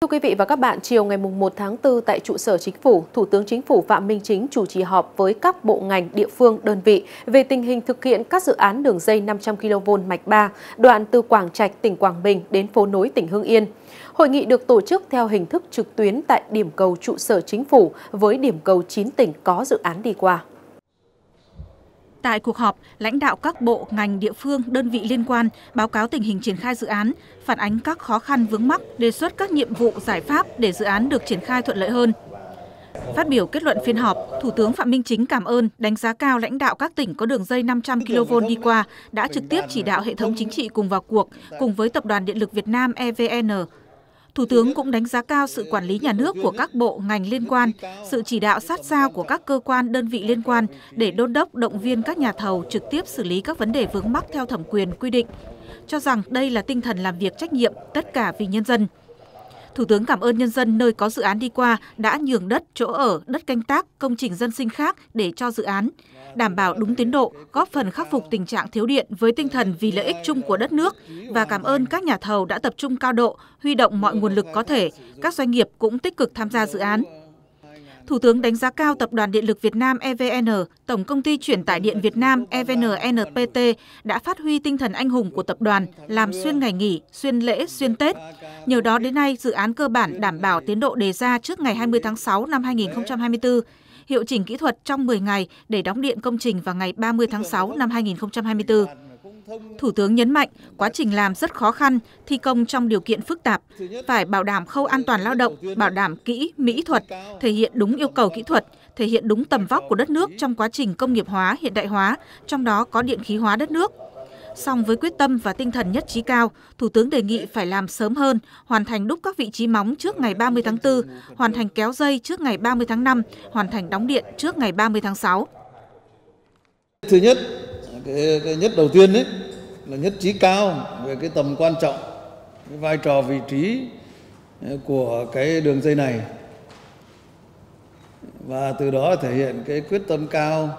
Thưa quý vị và các bạn, chiều ngày 1 tháng 4 tại trụ sở chính phủ, Thủ tướng Chính phủ Phạm Minh Chính chủ trì họp với các bộ ngành, địa phương, đơn vị về tình hình thực hiện các dự án đường dây 500 kV mạch 3, đoạn từ Quảng Trạch, tỉnh Quảng Bình đến phố nối tỉnh Hưng Yên. Hội nghị được tổ chức theo hình thức trực tuyến tại điểm cầu trụ sở chính phủ với điểm cầu 9 tỉnh có dự án đi qua. Tại cuộc họp, lãnh đạo các bộ, ngành, địa phương, đơn vị liên quan báo cáo tình hình triển khai dự án, phản ánh các khó khăn vướng mắc, đề xuất các nhiệm vụ giải pháp để dự án được triển khai thuận lợi hơn. Phát biểu kết luận phiên họp, Thủ tướng Phạm Minh Chính cảm ơn, đánh giá cao lãnh đạo các tỉnh có đường dây 500 kV đi qua đã trực tiếp chỉ đạo hệ thống chính trị cùng vào cuộc, cùng với Tập đoàn Điện lực Việt Nam EVN Thủ tướng cũng đánh giá cao sự quản lý nhà nước của các bộ, ngành liên quan, sự chỉ đạo sát sao của các cơ quan, đơn vị liên quan để đôn đốc động viên các nhà thầu trực tiếp xử lý các vấn đề vướng mắc theo thẩm quyền quy định. Cho rằng đây là tinh thần làm việc trách nhiệm, tất cả vì nhân dân. Thủ tướng cảm ơn nhân dân nơi có dự án đi qua đã nhường đất, chỗ ở, đất canh tác, công trình dân sinh khác để cho dự án, đảm bảo đúng tiến độ, góp phần khắc phục tình trạng thiếu điện với tinh thần vì lợi ích chung của đất nước và cảm ơn các nhà thầu đã tập trung cao độ, huy động mọi nguồn lực có thể, các doanh nghiệp cũng tích cực tham gia dự án. Thủ tướng đánh giá cao Tập đoàn Điện lực Việt Nam EVN, Tổng công ty truyền tải điện Việt Nam EVN NPT đã phát huy tinh thần anh hùng của tập đoàn, làm xuyên ngày nghỉ, xuyên lễ, xuyên Tết. Nhờ đó đến nay, dự án cơ bản đảm bảo tiến độ đề ra trước ngày 20 tháng 6 năm 2024, hiệu chỉnh kỹ thuật trong 10 ngày để đóng điện công trình vào ngày 30 tháng 6 năm 2024. Thủ tướng nhấn mạnh, quá trình làm rất khó khăn, thi công trong điều kiện phức tạp, phải bảo đảm khâu an toàn lao động, bảo đảm kỹ, mỹ thuật, thể hiện đúng yêu cầu kỹ thuật, thể hiện đúng tầm vóc của đất nước trong quá trình công nghiệp hóa, hiện đại hóa, trong đó có điện khí hóa đất nước. Song với quyết tâm và tinh thần nhất trí cao, Thủ tướng đề nghị phải làm sớm hơn, hoàn thành đúc các vị trí móng trước ngày 30 tháng 4, hoàn thành kéo dây trước ngày 30 tháng 5, hoàn thành đóng điện trước ngày 30 tháng 6. Thứ nhất, cái, cái nhất đầu tiên đấy là nhất trí cao về cái tầm quan trọng cái vai trò vị trí ờ, của cái đường dây này. Và từ đó thể hiện cái quyết tâm cao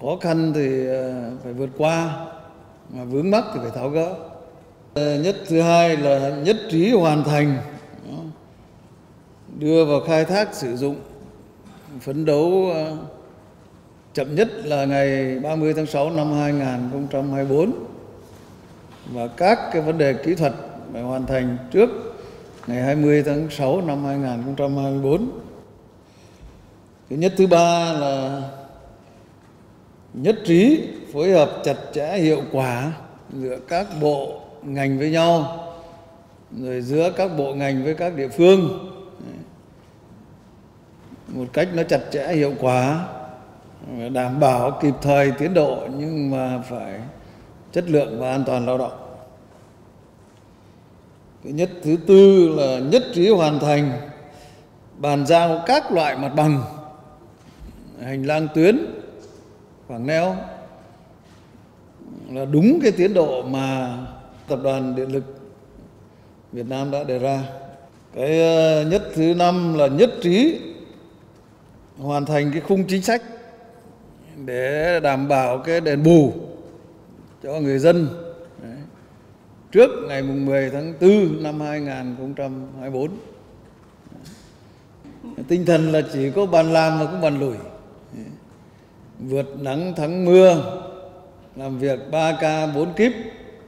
khó khăn thì ờ, phải vượt qua mà vướng mắc thì phải tháo gỡ. Ờ, nhất thứ hai là nhất trí hoàn thành đưa vào khai thác sử dụng phấn đấu chậm nhất là ngày 30 tháng 6 năm 2024 và các cái vấn đề kỹ thuật phải hoàn thành trước ngày 20 tháng 6 năm 2024. thứ nhất thứ ba là nhất trí phối hợp chặt chẽ hiệu quả giữa các bộ ngành với nhau, rồi giữa các bộ ngành với các địa phương. Một cách nó chặt chẽ, hiệu quả đảm bảo kịp thời tiến độ nhưng mà phải chất lượng và an toàn lao động. Thứ nhất thứ tư là nhất trí hoàn thành, bàn giao các loại mặt bằng, hành lang tuyến, khoảng neo là đúng cái tiến độ mà tập đoàn điện lực Việt Nam đã đề ra. Cái ờ, nhất thứ năm là nhất trí hoàn thành cái khung chính sách để đảm bảo cái đền bù cho người dân Đấy. trước ngày mùng 10 tháng 4 năm 2024. Đấy. Tinh thần là chỉ có bàn làm mà cũng bàn lùi. Đấy. Vượt nắng thắng mưa, làm việc 3K 4 kíp,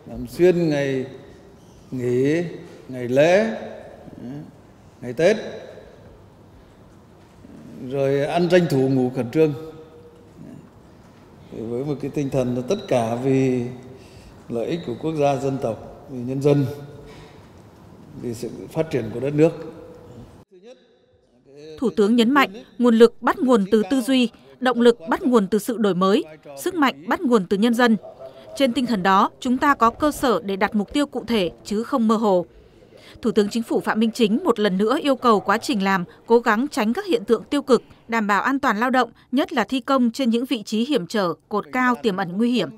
làm xuyên ngày nghỉ, ngày lễ, ngày Tết, rồi ăn tranh thủ ngủ khẩn trương với một cái tinh thần là tất cả vì lợi ích của quốc gia dân tộc vì nhân dân vì sự phát triển của đất nước Thủ tướng nhấn mạnh nguồn lực bắt nguồn từ tư duy, động lực bắt nguồn từ sự đổi mới, sức mạnh bắt nguồn từ nhân dân. Trên tinh thần đó, chúng ta có cơ sở để đặt mục tiêu cụ thể chứ không mơ hồ. Thủ tướng Chính phủ Phạm Minh Chính một lần nữa yêu cầu quá trình làm cố gắng tránh các hiện tượng tiêu cực, đảm bảo an toàn lao động, nhất là thi công trên những vị trí hiểm trở, cột cao tiềm ẩn nguy hiểm.